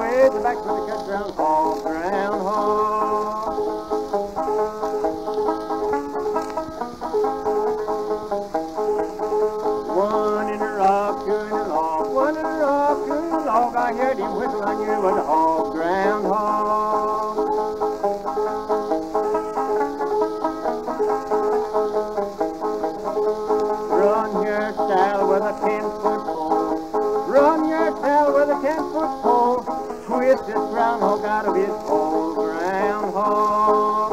way back to the cut ground, all ground home. One in a rock, two in a log, one in a rock, two in a log. I heard him whistle, I knew it was all ground home. Run your saddle with a ten-foot pole. Run your saddle with a ten-foot pole. It's this groundhog out of his old groundhog.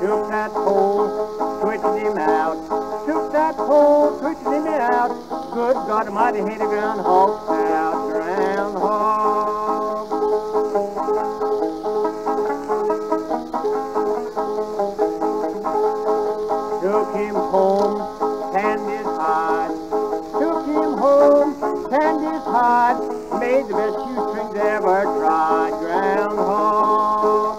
Took that pole, twitched him out. Took that pole, twitched him out. Good God Almighty, hit a groundhog out, groundhog. Took him home. Sandy's hot. Took him home, Sandy's hot. Made the best shoestrings ever trod. Groundhog.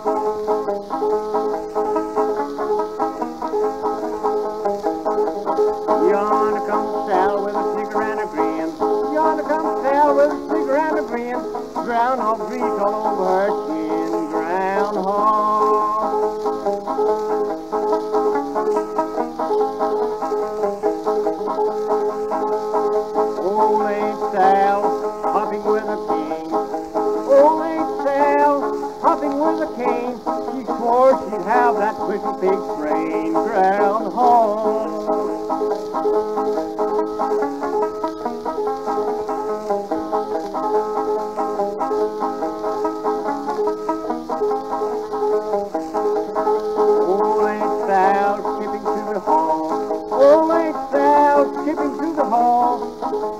Yonder comes Sal with a snicker and a grin. Yonder comes Sal with a snicker and a grin. Groundhog grease all over her skin. Groundhog. Old Aunt Sal, hopping with a king. Old Aunt Sal, hopping with a cane. She swore she'd have that little pig brain. Groundhog. Old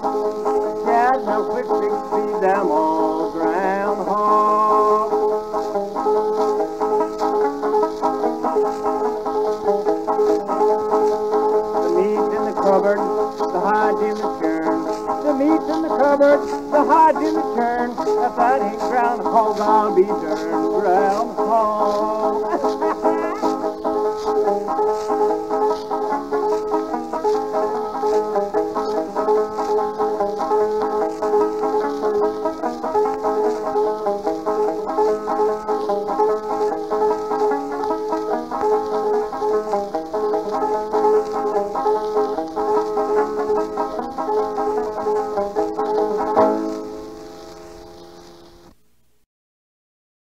Dad, now quick fix them all. Groundhog. The meat's in the cupboard, the hide's in the churn. The meat's in the cupboard, the hide's in the churn. If that ain't groundhog, I'll be turned groundhog.